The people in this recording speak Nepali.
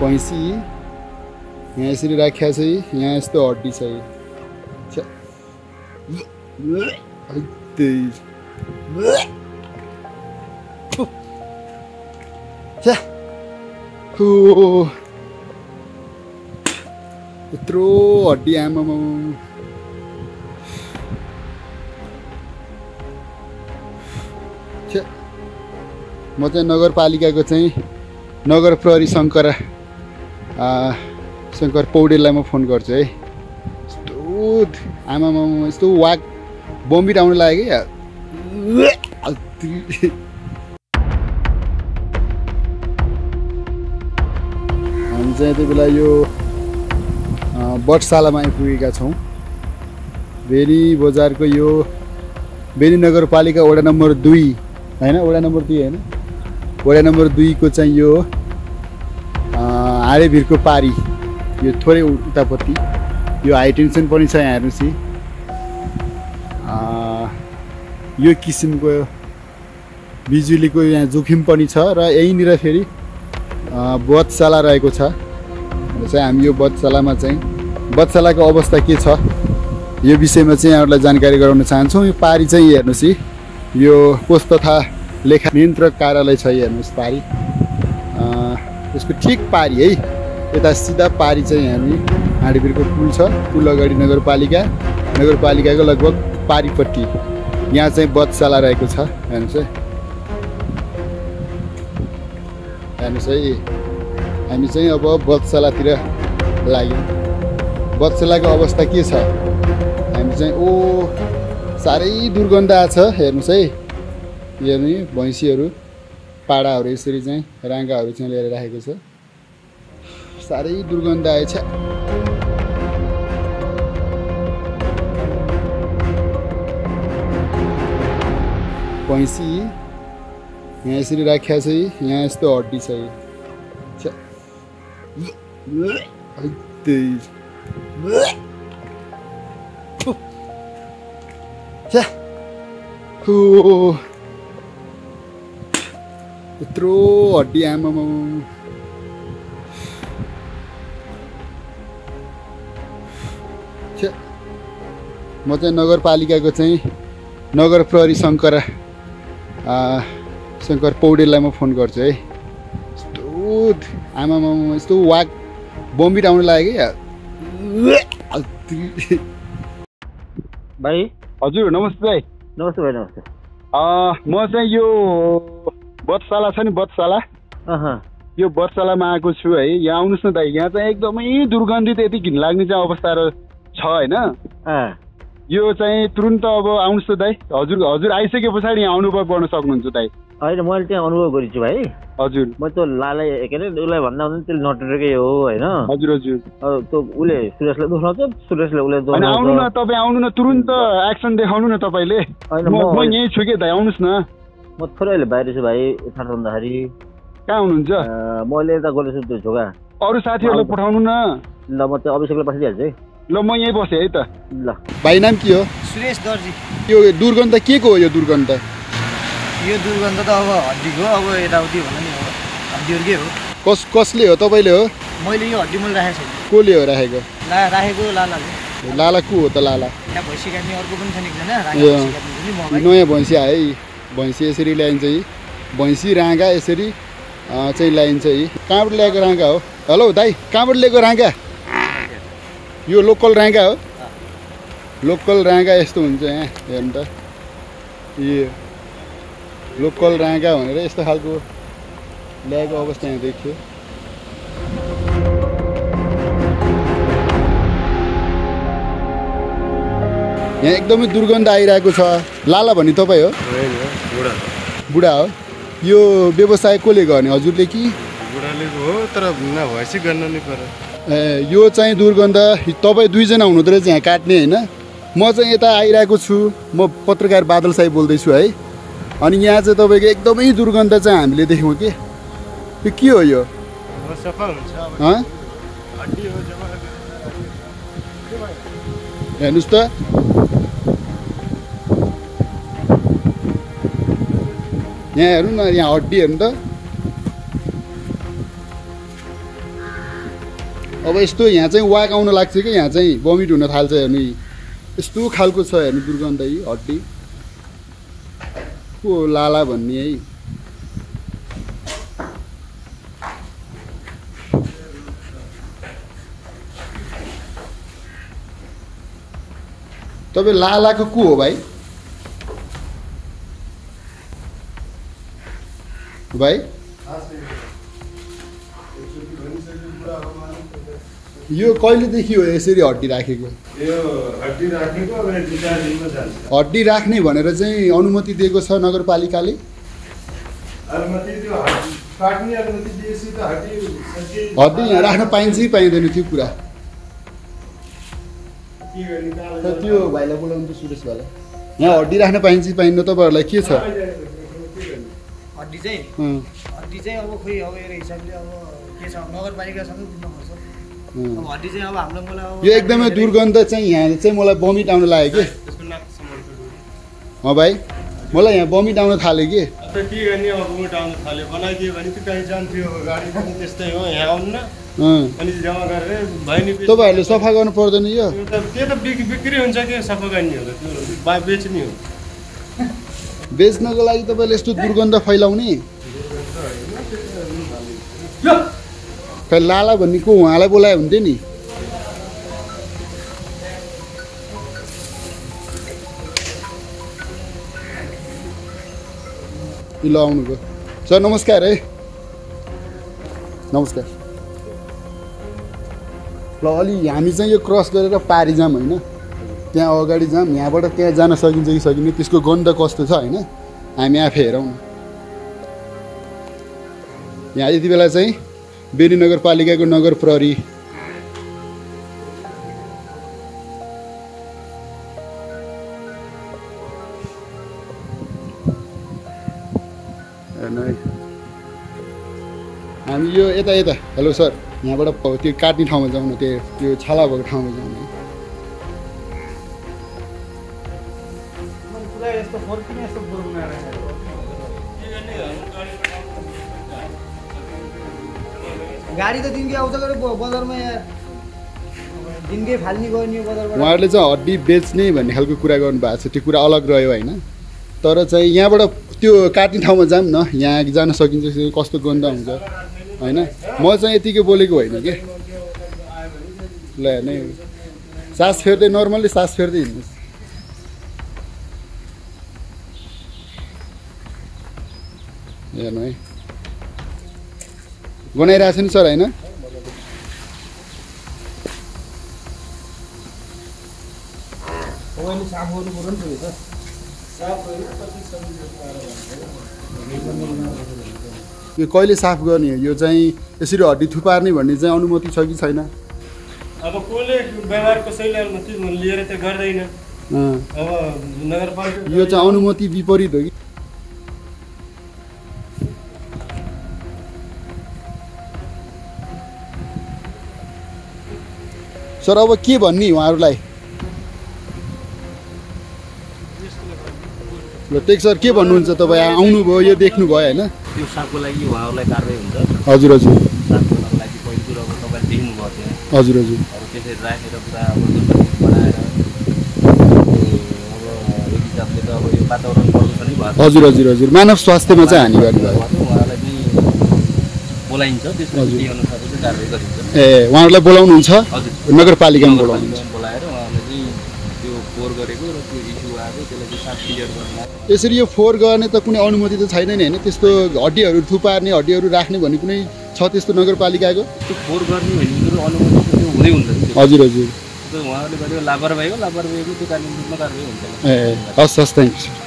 भैँसी यहाँ यसरी राखिया छ यहाँ यस्तो हड्डी छ। यत्रो हड्डी आमामा। म चाहिँ नगरपालिकाको चाहिँ नगर प्रहरी शङ्कर। शङ्कर पौडेललाई म फोन गर्छु है। यस्तो आमामा यस्तो वाक बम्बिट आउनु लाग्यो क्या। हामी चाहिँ यति बेला यो बटसालामा आइपुगेका छौँ। बेनी बजारको यो बेनी नगरपालिका वडा नम्बर दुई होइन? वडा नम्बर दुई होइन? वडा नम्बर दुईको चाहिँ यो हाडेभिरको पारी। यो थोरै उतापट्टि। यो हाई टेन्सन पनि छ यहाँ हेर्नुहोस् यो किसिमको बिजुलीको यहाँ जोखिम पनि छ र यहीँनिर फेरि बधशाला रहेको छ। चाहिँ हामी यो बधशालामा चाहिँ बधशालाको अवस्था के छ? यो विषयमा चाहिँ यहाँहरूलाई जानकारी गराउन चाहन्छौँ। यो पारी चाहिँ हेर्नुहोस् यो कोष तथा लेखा नियन्त्रक कार्यालय छ हेर्नुहोस् पारी। अ, यसको ठिक पारी है? यता सिधा पारी चाहिँ हामी हाँडीबिरको पुल छ। पुल अगाडि नगरपालिका। नगरपालिकाको लगभग पारीपट्टि। यहाँ चाहिँ बधशाला रहेको छ। हेर्नुहोस् है? हेर्नुहोस् है? हामी चाहिँ अब बधशालातिर लाग्यौँ। बधशालाको अवस्था के छ? हामी चाहिँ ओ साह्रै दुर्गन्ध आएको छ। हेर्नुहोस् है? हेर्नु भैँसीहरू। पाडाहरू यसरी चाहिँ राँगाहरू चाहिँ लिएर राखेको छ। साह्रै दुर्गन्ध आएछ। भैँसी यहाँ यसरी राखिया छ यहाँ यस्तो हड्डी छ है। यत्रो हड्डी आमामा। छ्या। म चाहिँ नगरपालिकाको चाहिँ नगर प्रहरी शङ्कर शङ्कर पौडेललाई म फोन गर्छु है। यस्तो आमामा यस्तो वाक बम्बिट आउनु लाग्यो क्या। भाइ? हजुर नमस्ते भाइ। नमस्ते भाइ नमस्ते। म चाहिँ यो बटशाला छ नि अँ यो बटशालामा आएको छु है यहाँ आउनुहोस् न दाइ यहाँ चाहिँ एकदमै दुर्गन्धित यति घिनलाग्ने चाहिँ अवस्था र- छ होइन। यो चाहिँ तुरुन्त अब आउनुहोस् त दाइ हजुर हजुर आइसके पछाडि यहाँ अनुभव गर्न सक्नुहुन्छ दाइ। होइन मैले त्यहाँ अनुभव गरेको छु भाइ। हजुर। म त्यो लालाई के अरे उसलाई भन्दा हुन्छ त्यसले नटेरेकै हो होइन। हजुर हजुर। त्यो उसले सुरेशलाई दोस्राउँछ सुरेशले उसले आउनु न तपाईँ आउनु न तुरुन्त एक्सन देखाउनु न तपाईँले। म यहीँ छु कि दाइ आउनुहोस् न। म थोरै अहिले बाहिर छु भाइ थाहा भन्दाखेरि कहाँ हुनुहुन्छ? अँ, मैले यता गएको छु त्यो झोगा अरू साथीहरूलाई पठाउनु न। ल म त्यो अभिषेकलाई पठाइदिइहाल्छु है। ल म यहीँ बसेँ है त। ल। भाइ नाम के हो? सुरेश दर्जी। यो दुर्गन्ध के को हो यो दुर्गन्ध यो दुर्गन्ध त अब हड्डीको अब यताउति भन्नु नि हो हड्डीहरूकै हो। कस कसले हो? तपाईँले हो? मैले यो हड्डी मैले राखेको छैन। कसले हो राखेको? ला राखेको लालाले। लाला को हो त लाला? यहाँ भैँसी काट्ने अर्को पनि छ नि एकजना म नयाँ भैँसी आयो है। भैँसी यसरी ल्याइन्छ है भैँसी राँगा यसरी चाहिँ ल्याइन्छ है कहाँबाट ल्याएको राँगा हो? हेलो दाइ कहाँबाट ल्याएको राँगा? यो लोकल राँगा हो। लोकल राँगा यस्तो हुन्छ यहाँ हेर्नु त। यो लोकल राँगा भनेर यस्तो खालको ल्याएको अवस्था यहाँ देखियो। यहाँ एकदमै दुर्गन्ध आइरहेको छ। लाला भन्ने तपाईँ हो? बुढा। हो। यो व्यवसाय कसले गर्ने? हजुरले कि? बुढाले हो तर नभएपछि गर्न नै पर्यो ए, यो चाहिँ दुर्गन्ध। तपाईँ दुईजना हुनुहुँदो रहेछ यहाँ काट्ने होइन? म चाहिँ यता आइरहेको छु। म पत्रकार बादल साई बोल्दैछु है। अनि यहाँ चाहिँ तपाईँको एकदमै दुर्गन्ध चाहिँ हामीले देख्यौँ कि। यो के हो यो? सफा हुन्छ हेर्नुहोस् त। यहाँ हेर्नु न यहाँ हड्डी हेर्नु त। अब यस्तो यहाँ चाहिँ वाक आउन लाग्छ कि यहाँ चाहिँ बमिट हुन थाल्छ हेर्नु। यस्तो खालको छ हेर्नु दुर्गन्ध यी हड्डी। को लाला भन्ने है तपाईँ लालाको को हो भाइ भाइ यो कहिलेदेखि हो यसरी हड्डी राखेको यो हड्डी राख्ने भनेर चाहिँ अनुमति दिएको छ नगरपालिकाले हड्डी राख्न पाइन्छ कि पाइँदैन त्यो कुरा त त्यो भाइलाई बोलाउनु त सुरेश भाइलाई यहाँ हड्डी राख्न पाइन्छ पाइन्न तपाईँहरूलाई के छ? हड्डी चाहिँ? हड्डी चाहिँ अब खोइ अब एउटा हिसाबले अब के छ? नगरपालिकासँगै बुझ्नुपर्छ हड्डी चाहिँ अब हाम्रो मलाई यो एकदमै दुर्गन्ध चाहिँ यहाँ चाहिँ मलाई बमिट आउन लाग्यो कि? भाइ मलाई यहाँ बमिट आउन थाल्यो कि? के गर्ने अब मुट आउनु थाल्यो? बनाइदियो भने त कहीँ जान्थ्यो अब गाडी पनि त्यस्तै हो यहाँ आउनु अँ। अनि जम्मा गरेर तपाईँहरूले सफा गर्नु पर्दैन यो। त्यो त बिक्री हुन्छ कि सफा गर्ने हो त बेच्ने हो। बेच्नको लागि तपाईँले यस्तो दुर्गन्ध फैलाउने? खै लाला भन्ने को उहाँलाई बोलाए हुन्थ्यो नि? ल आउनुभयो। सर नमस्कार है। नमस्कार। ल अलि हामी चाहिँ यो क्रस गरेर पारि जाऊँ होइन? त्यहाँ अगाडि जाऊँ यहाँबाट त्यहाँ जान सकिन्छ कि सकिने त्यसको गन्ध कस्तो छ होइन? हामी आफै हेरौँ। यहाँ यति बेला चाहिँ बेनी नगरपालिकाको नगर प्रहरी हामी यो यता यता। Hello sir. यहाँबाट त्यो काट्ने ठाउँमा जाउँ न त्यो त्यो छाला भएको ठाउँमा जाउँ न गाडी त दिनकै आउँछ बजारमा दिनकै फाल्ने गर्ने बजारबाट। उहाँहरूले चाहिँ हड्डी बेच्ने भन्ने खालको कुरा गर्नुभएको छ। त्यो कुरा अलग रह्यो होइन। तर चाहिँ यहाँबाट त्यो काट्ने ठाउँमा जाऊँ न यहाँ जान सकिन्छ कस्तो गन्ध हुन्छ। होइन? म चाहिँ यतिकै बोलेको होइन कि? ल हेर्नु। सास फेर्दै नर्मल्ली सास फेर्दै हिँड्नुहोस्। हेर्नु है। गनाइरहेको छ नि सर होइन? साफ गर्नु पऱ्यो नि त। यो कहिले साफ गर्ने? यो चाहिँ यसरी हड्डी थुपार्ने भन्ने चाहिँ अनुमति छ कि छैन? अब कसले व्यवहार कसैले अनुमति लिएर त गर्दैन। अब नगरपालिका यो चाहिँ अनुमति विपरीत हो कि? सर अब के भन्ने उहाँहरूलाई? ल टेक सर के भन्नुहुन्छ तपाईँ? आउनुभयो यो देख्नुभयो होइन? त्यो सापको लागि उहाँहरूलाई कारवाही हुन्छ? हजुर हजुर। लागि पहिलो कुरो अब तपाईँले देख्नुभयो त्यहाँ। हजुर हजुर। अब त्यसरी राखेर पुरा अब दुर्गन्धित बनाएर अब एक हिसाबले त अब यो वातावरण प्रदूषणै भएको हजुर हजुर हजुर। मानव स्वास्थ्यमा चाहिँ हानि गर्नुभयो उहाँलाई चाहिँ बोलाइन्छ चाहिँ कारवाही गरिन्छ। ए उहाँहरूलाई बोलाउनुहुन्छ। नगरपालिकामा बोलाउनुहुन्छ नगरपालिकामा बोलाएर उहाँले चाहिँ त्यो फोहोर गरेको र त्यो इस्यु आएको त्यसलाई चाहिँ साफ क्लियर गर्नु यसरी यो फोहोर गर्ने त कुनै अनुमति त छैन नि होइन? त्यस्तो हड्डीहरू थुपार्ने हड्डीहरू राख्ने भन्ने कुनै छ त्यस्तो नगरपालिकाको? त्यो फोहोर गर्ने कुरो अनुमति त्यो हुँदै हुन्छ नि त्यो। हजुर हजुर। उहाँहरूले गरेको लापरवाही हो लापरवाहीको त्यो कारवाही हुन्छ। ए हस् हस् थ्याङ्क यू